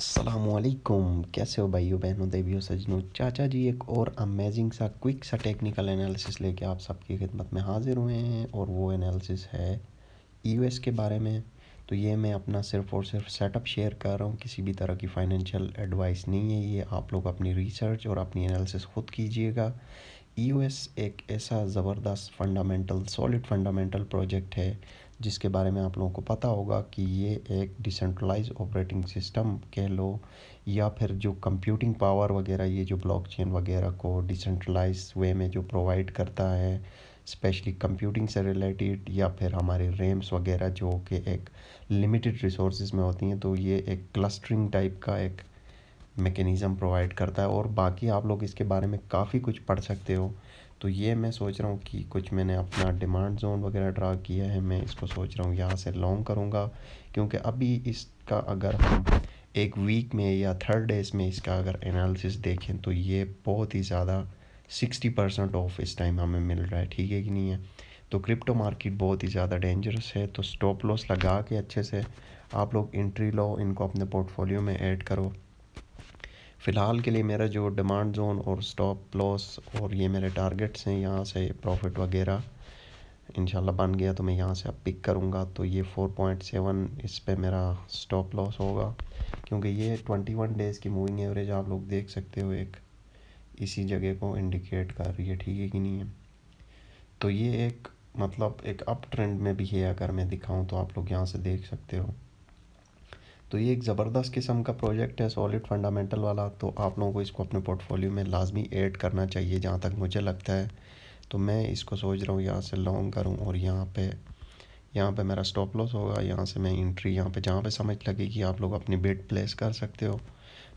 असलकुम कैसे हो भाइयों, बहनों, देवियों, सजनों? चाचा जी एक और अमेजिंग सा क्विक सा टेक्निकल एनालिसिस लेके आप सबकी खिदमत में हाजिर हुए हैं और वो एनालिसिस है यूएस के बारे में। तो ये मैं अपना सिर्फ़ और सिर्फ़ सेटअप शेयर कर रहा हूँ। किसी भी तरह की फाइनेंशियल एडवाइस नहीं है ये। आप लोग अपनी रिसर्च और अपनी एनालिसिस खुद कीजिएगा। यूएस एक ऐसा ज़बरदस्त फंडामेंटल सॉलिड फंडामेंटल प्रोजेक्ट है, जिसके बारे में आप लोगों को पता होगा कि ये एक डिसेंट्रलाइज ऑपरेटिंग सिस्टम कह लो, या फिर जो कंप्यूटिंग पावर वगैरह, ये जो ब्लॉकचेन वगैरह को डिसेंट्रलाइज वे में जो प्रोवाइड करता है स्पेशली कंप्यूटिंग से रिलेटेड या फिर हमारे रेम्स वगैरह जो कि एक लिमिटेड रिसोर्स में होती हैं तो ये एक क्लस्टरिंग टाइप का एक मेकेनिज़म प्रोवाइड करता है और बाकी आप लोग इसके बारे में काफ़ी कुछ पढ़ सकते हो। तो ये मैं सोच रहा हूँ कि कुछ मैंने अपना डिमांड जोन वगैरह ड्रा किया है, मैं इसको सोच रहा हूँ यहाँ से लॉन्ग करूँगा। क्योंकि अभी इसका अगर हम एक वीक में या थर्ड डेज़ में इसका अगर एनालिसिस देखें तो ये बहुत ही ज़्यादा सिक्सटी परसेंट ऑफ़ इस टाइम हमें मिल रहा है, ठीक है कि नहीं है? तो क्रिप्टो मार्केट बहुत ही ज़्यादा डेंजरस है तो स्टॉप लॉस लगा के अच्छे से आप लोग इंट्री लो, इनको अपने पोर्टफोलियो में ऐड करो। फ़िलहाल के लिए मेरा जो डिमांड जोन और स्टॉप लॉस और ये मेरे टारगेट्स हैं, यहाँ से प्रॉफिट वगैरह इंशाल्लाह बन गया तो मैं यहाँ से अब पिक करूँगा। तो ये फोर पॉइंट सेवन इस पर मेरा स्टॉप लॉस होगा। क्योंकि ये ट्वेंटी वन डेज़ की मूविंग एवरेज आप लोग देख सकते हो, एक इसी जगह को इंडिकेट कर रही है, ठीक है कि नहीं है? तो ये एक मतलब एक अप ट्रेंड में भी है, अगर मैं दिखाऊँ तो आप लोग यहाँ से देख सकते हो। तो ये एक ज़बरदस्त किस्म का प्रोजेक्ट है सॉलिड फंडामेंटल वाला। तो आप लोगों को इसको अपने पोर्टफोलियो में लाजमी ऐड करना चाहिए जहाँ तक मुझे लगता है। तो मैं इसको सोच रहा हूँ यहाँ से लॉन्ग करूँ और यहाँ पे यहाँ पे मेरा स्टॉप लॉस होगा, यहाँ से मैं इंट्री यहाँ पे, जहाँ पे समझ लगेगी आप लोग अपनी बेट प्लेस कर सकते हो।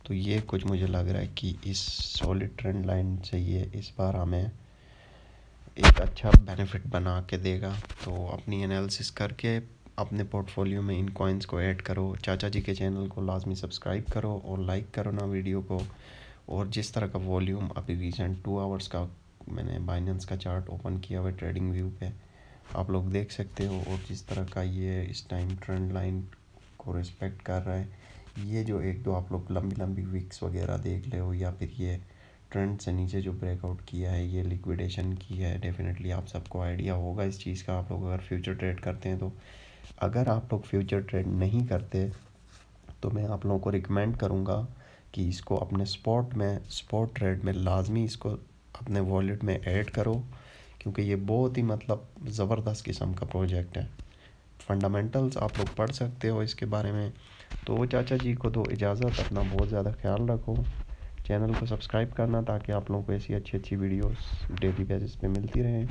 तो ये कुछ मुझे लग रहा है कि इस सॉलिड ट्रेंड लाइन से ये इस बार हमें एक अच्छा बेनिफिट बना के देगा। तो अपनी एनालिसिस करके अपने पोर्टफोलियो में इन कॉइन्स को ऐड करो, चाचा जी के चैनल को लाजमी सब्सक्राइब करो और लाइक करो ना वीडियो को। और जिस तरह का वॉल्यूम अभी रिसेंट टू आवर्स का मैंने बाइनेंस का चार्ट ओपन किया हुआ ट्रेडिंग व्यू पे, आप लोग देख सकते हो। और जिस तरह का ये इस टाइम ट्रेंड लाइन को रिस्पेक्ट कर रहा है, ये जो एक दो आप लोग लंबी लंबी वीक्स वगैरह देख ले हो या फिर ये ट्रेंड से नीचे जो ब्रेकआउट किया है, ये लिक्विडेशन की है डेफिनेटली आप सबको आइडिया होगा इस चीज़ का। आप लोग अगर फ्यूचर ट्रेड करते हैं तो अगर आप लोग फ्यूचर ट्रेड नहीं करते तो मैं आप लोगों को रिकमेंड करूँगा कि इसको अपने स्पॉट में स्पॉट ट्रेड में लाजमी इसको अपने वॉलेट में ऐड करो, क्योंकि ये बहुत ही मतलब ज़बरदस्त किस्म का प्रोजेक्ट है। फंडामेंटल्स आप लोग पढ़ सकते हो इसके बारे में। तो चाचा जी को दो इजाज़त, अपना बहुत ज़्यादा ख्याल रखो। चैनल को सब्सक्राइब करना ताकि आप लोगों को ऐसी अच्छी अच्छी वीडियोस डेली बेसिस पे मिलती रहें।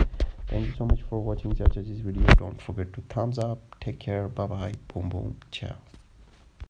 Thank you so much for watching Chachaji's video. Don't forget to thumbs up. Take care. Bye bye. Boom boom. Ciao.